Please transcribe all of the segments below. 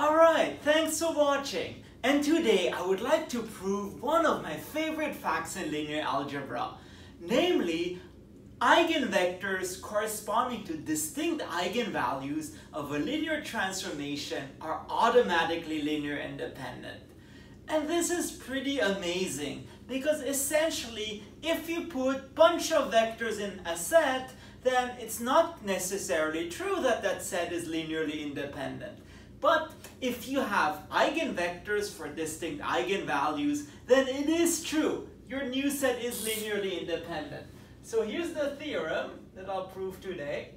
Alright, thanks for watching. And today I would like to prove one of my favorite facts in linear algebra. Namely, eigenvectors corresponding to distinct eigenvalues of a linear transformation are automatically linear independent. And this is pretty amazing because essentially if you put bunch of vectors in a set, then it's not necessarily true that that set is linearly independent. But if you have eigenvectors for distinct eigenvalues, then it is true. Your new set is linearly independent. So here's the theorem that I'll prove today.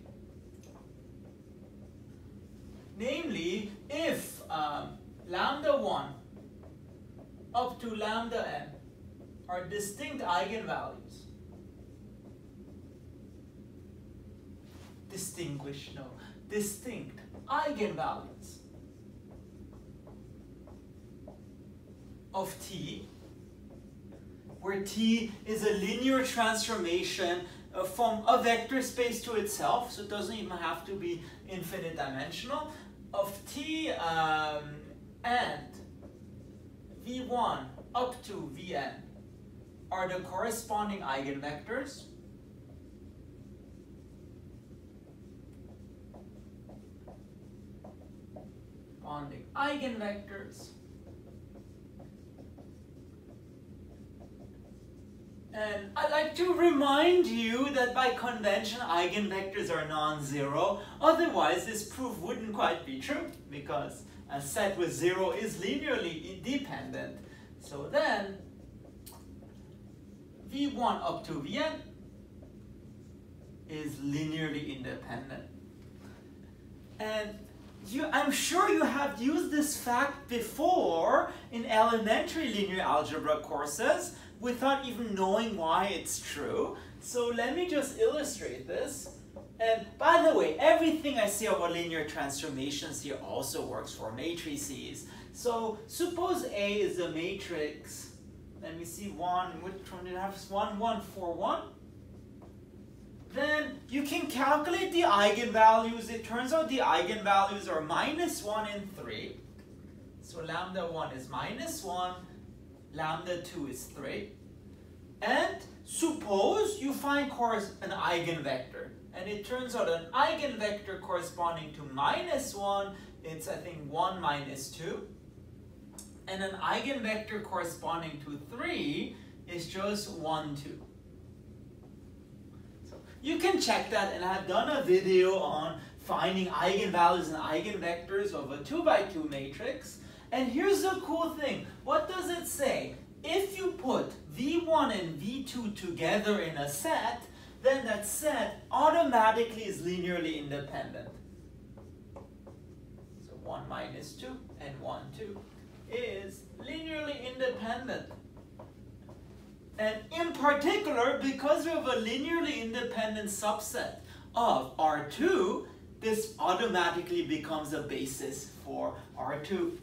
Namely, if um, lambda 1 up to lambda n are distinct eigenvalues, distinguish, no, distinct eigenvalues of t, where t is a linear transformation uh, from a vector space to itself, so it doesn't even have to be infinite dimensional, of t um, and v1 up to vn are the corresponding eigenvectors. Corresponding eigenvectors. And I'd like to remind you that by convention eigenvectors are non-zero. Otherwise this proof wouldn't quite be true because a set with zero is linearly independent. So then v1 up to vn is linearly independent. And you, I'm sure you have used this fact before in elementary linear algebra courses without even knowing why it's true. So let me just illustrate this. And by the way, everything I say about linear transformations here also works for matrices. So suppose A is a matrix. Let me see one, which one did I have? One, one, four, one. Then you can calculate the eigenvalues. It turns out the eigenvalues are minus one and three. So lambda one is minus one, lambda 2 is 3. And suppose you find an eigenvector. And it turns out an eigenvector corresponding to minus 1, it's I think 1 minus 2. And an eigenvector corresponding to 3 is just 1, 2. You can check that and I've done a video on finding eigenvalues and eigenvectors of a 2 by 2 matrix. And here's the cool thing. What does it say? If you put V1 and V2 together in a set, then that set automatically is linearly independent. So 1 minus 2 and 1, 2 is linearly independent. And in particular, because we have a linearly independent subset of R2, this automatically becomes a basis for R2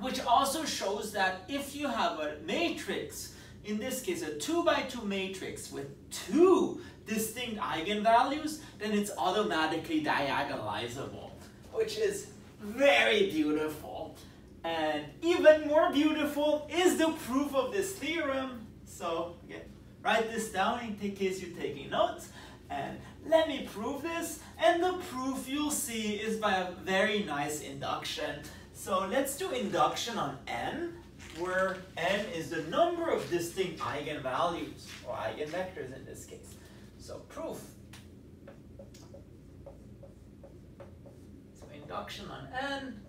which also shows that if you have a matrix, in this case a 2 by 2 matrix with two distinct eigenvalues, then it's automatically diagonalizable, which is very beautiful. And even more beautiful is the proof of this theorem. So again, write this down in case you're taking notes. And let me prove this. And the proof you'll see is by a very nice induction. So let's do induction on n, where n is the number of distinct eigenvalues, or eigenvectors in this case. So proof. So induction on n.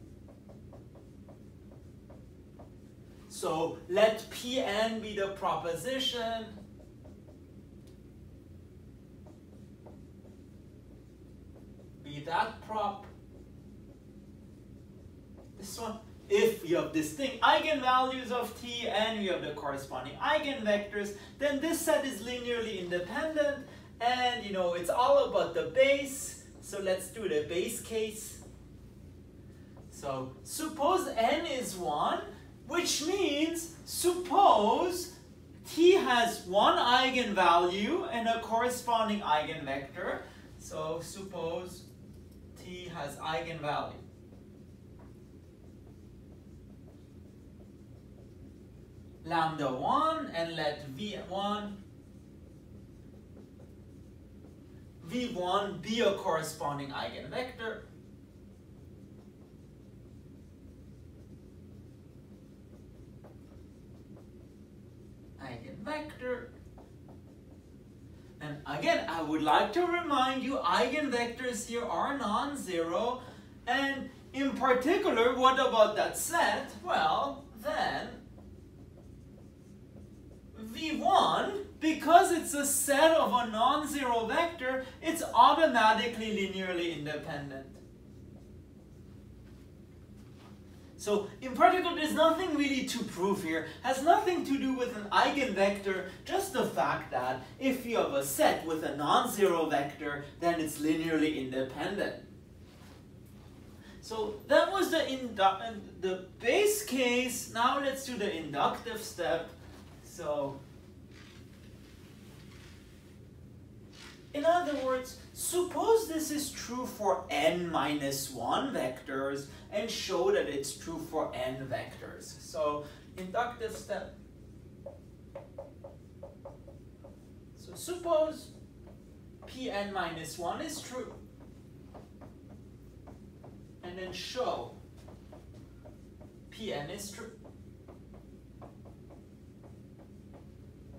So let Pn be the proposition. Be that prop this one, if you have distinct eigenvalues of t and you have the corresponding eigenvectors, then this set is linearly independent and you know it's all about the base. So let's do the base case. So suppose n is 1, which means suppose T has one eigenvalue and a corresponding eigenvector. So suppose T has eigenvalue. Lambda 1 and let V1 V1 be a corresponding eigenvector. Eigenvector. And again, I would like to remind you, eigenvectors here are non-zero. And in particular, what about that set? Well, then V1, because it's a set of a non-zero vector, it's automatically linearly independent. So in particular, there's nothing really to prove here. Has nothing to do with an eigenvector, just the fact that if you have a set with a non-zero vector, then it's linearly independent. So that was the, uh, the base case. Now let's do the inductive step. So, in other words, suppose this is true for n minus 1 vectors and show that it's true for n vectors. So, inductive step. So suppose Pn minus 1 is true. And then show Pn is true.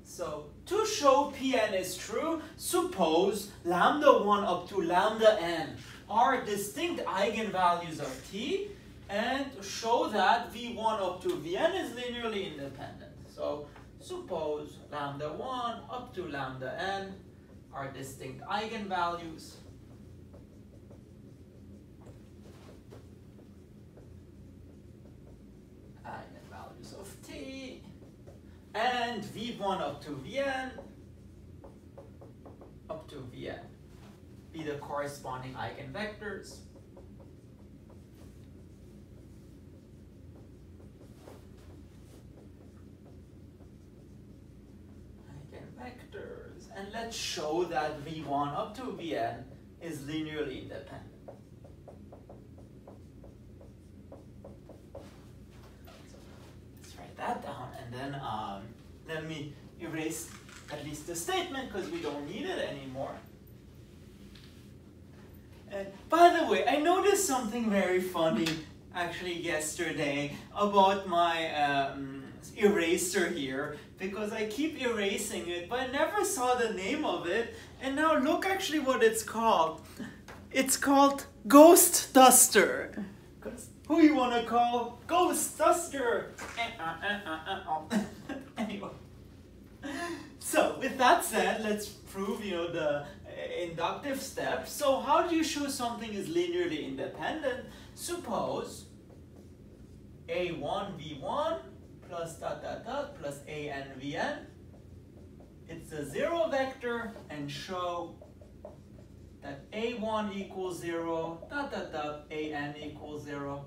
So to show Pn is true, suppose lambda 1 up to lambda n are distinct eigenvalues of t and show that v1 up to vn is linearly independent. So suppose lambda 1 up to lambda n are distinct eigenvalues. And v1 up to vn up to vn be the corresponding eigenvectors. Eigenvectors. And let's show that v1 up to vn is linearly independent. let's write that down and then me erase at least the statement because we don't need it anymore. And by the way, I noticed something very funny actually yesterday about my um, eraser here because I keep erasing it, but I never saw the name of it. And now look actually what it's called. It's called Ghost Duster. Who you want to call Ghost Duster? Eh, uh, eh, uh, uh, oh. anyway. So with that said, let's prove you know the uh, inductive step. So how do you show something is linearly independent? Suppose a1 v1 plus dot dot dot plus a n v n. It's a zero vector and show that a1 equals 0, dot dot dot, an equals 0.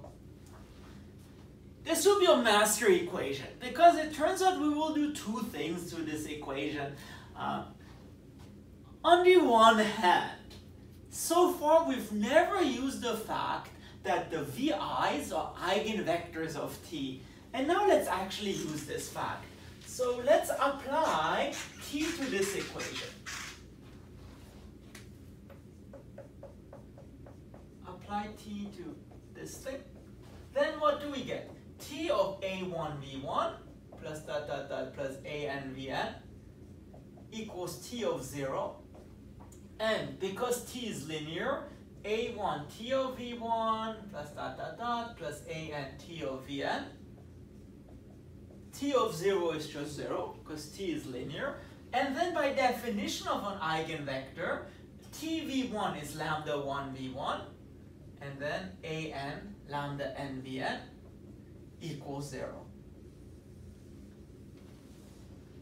This will be a master equation because it turns out we will do two things to this equation. Uh, on the one hand, so far we've never used the fact that the VI's are eigenvectors of T. And now let's actually use this fact. So let's apply T to this equation. Apply T to this thing. Then what do we get? T of A1V1 plus dot dot dot plus ANVN equals T of 0 and because t is linear, a1 t of v1 plus dot dot dot plus a n t of vn. t of 0 is just 0 because t is linear. And then by definition of an eigenvector, tv1 is lambda 1 v1 and then a n lambda n vn equals 0.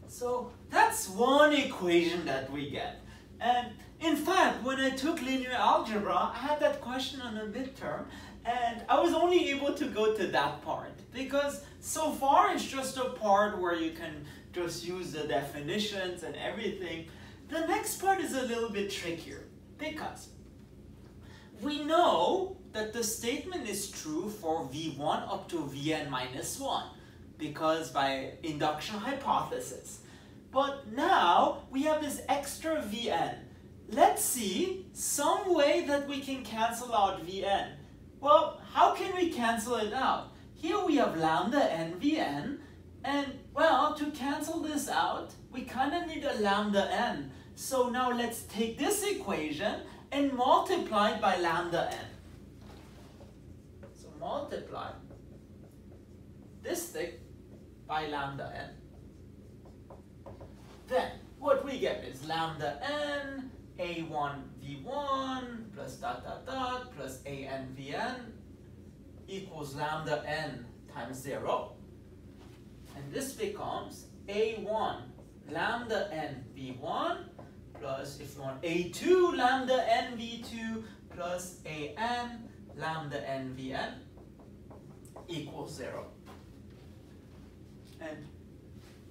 So that's one equation that we get. And in fact, when I took linear algebra, I had that question on a midterm, and I was only able to go to that part because so far it's just a part where you can just use the definitions and everything. The next part is a little bit trickier because we know that the statement is true for v1 up to vn minus 1. because by induction hypothesis. But now we have this extra Vn. Let's see some way that we can cancel out Vn. Well, how can we cancel it out? Here we have lambda n Vn, and well, to cancel this out, we kind of need a lambda n. So now let's take this equation and multiply it by lambda n. Multiply this thing by lambda n. Then what we get is lambda n a1 v1 plus dot dot dot plus an vn equals lambda n times 0. And this becomes a1 lambda n v1 plus, if you want, a2 lambda n v2 plus an lambda n vn equals 0. And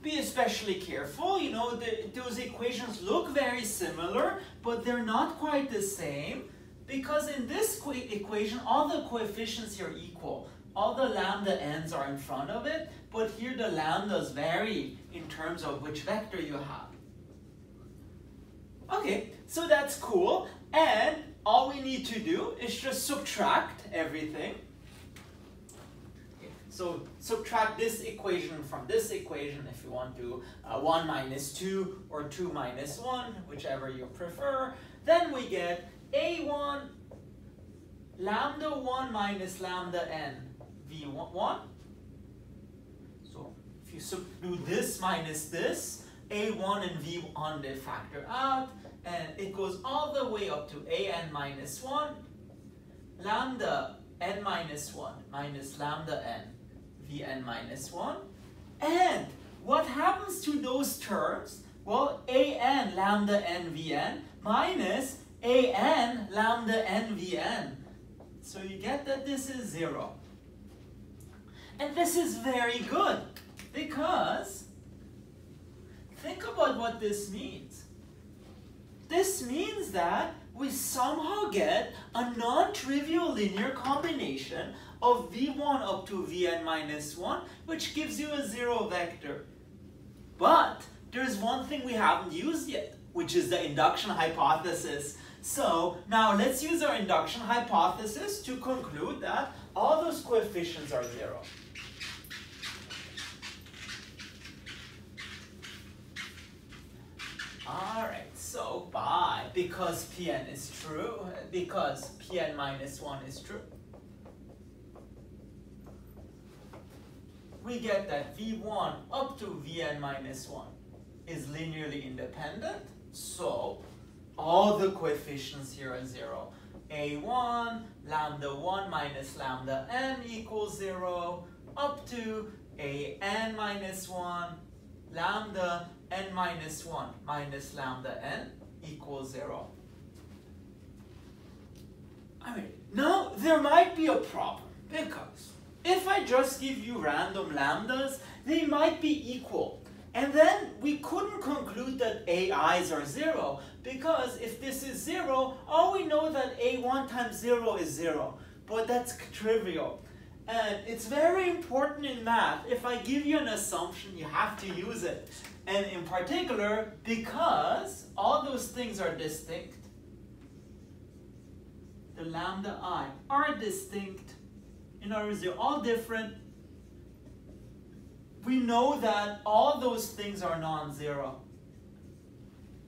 be especially careful. You know, the, those equations look very similar, but they're not quite the same because in this equation, all the coefficients are equal. All the lambda n's are in front of it, but here the lambdas vary in terms of which vector you have. Okay, so that's cool. And all we need to do is just subtract everything. So subtract this equation from this equation if you want to, uh, 1 minus 2 or 2 minus 1, whichever you prefer. Then we get a1 lambda 1 minus lambda n v1. So if you do this minus this, a1 and v1 they factor out, and it goes all the way up to an minus 1, lambda n minus 1 minus lambda n Vn minus 1. And what happens to those terms? Well, an lambda n Vn minus an lambda n Vn. So you get that this is 0. And this is very good because think about what this means. This means that we somehow get a non-trivial linear combination of v1 up to vn minus 1, which gives you a zero vector. But there's one thing we haven't used yet, which is the induction hypothesis. So now let's use our induction hypothesis to conclude that all those coefficients are zero. Alright, so by, because Pn is true, because Pn minus 1 is true, we get that V1 up to Vn minus 1 is linearly independent, so all the coefficients here are 0. A1, lambda 1 minus lambda n equals 0, up to an minus 1, lambda n minus 1 minus lambda n equals 0. I mean, now there might be a problem because if I just give you random lambdas, they might be equal. And then we couldn't conclude that AIs are zero because if this is zero, all we know that A1 times zero is zero. But that's trivial. And it's very important in math. If I give you an assumption, you have to use it. And in particular, because all those things are distinct, the lambda i are distinct in other words, they're all different. We know that all those things are non-zero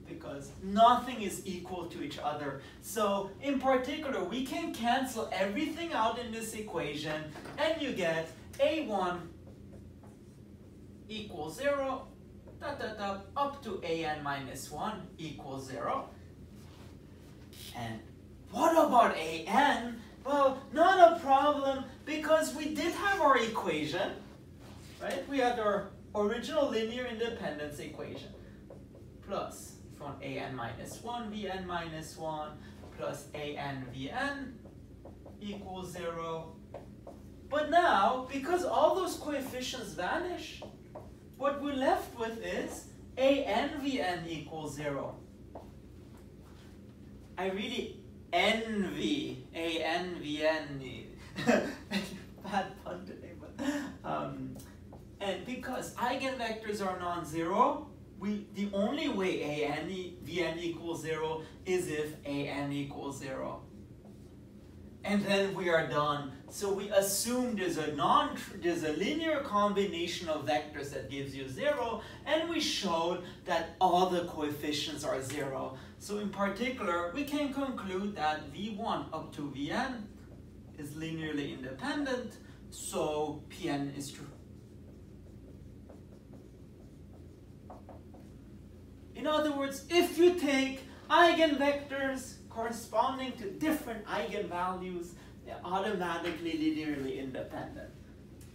because nothing is equal to each other. So in particular, we can cancel everything out in this equation and you get a1 equals 0, da, da, da, up to an minus 1 equals 0. And what about an? Well, not a problem because we did have our equation, right? We had our original linear independence equation plus from an minus 1 vn minus 1 plus an vn equals 0. But now, because all those coefficients vanish, what we're left with is an vn equals 0. I really envy, A-N-V-N, bad pun today, but, um, and because eigenvectors are non-zero, we the only way an vn equals zero is if an equals zero. And then we are done. So we assume there's a non there's a linear combination of vectors that gives you zero, and we showed that all the coefficients are zero. So in particular, we can conclude that v1 up to vn is linearly independent, so pn is true. In other words, if you take eigenvectors corresponding to different eigenvalues, they're automatically linearly independent.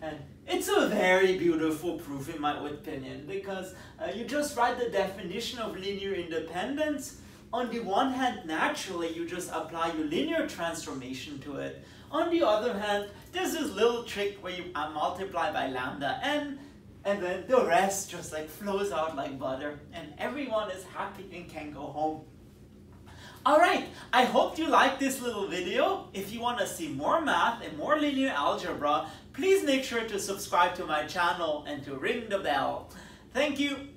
And it's a very beautiful proof in my opinion because uh, you just write the definition of linear independence. On the one hand, naturally, you just apply your linear transformation to it. On the other hand, there's this little trick where you uh, multiply by lambda n and then the rest just like flows out like butter and everyone is happy and can go home. Alright, I hope you liked this little video. If you want to see more math and more linear algebra, please make sure to subscribe to my channel and to ring the bell. Thank you.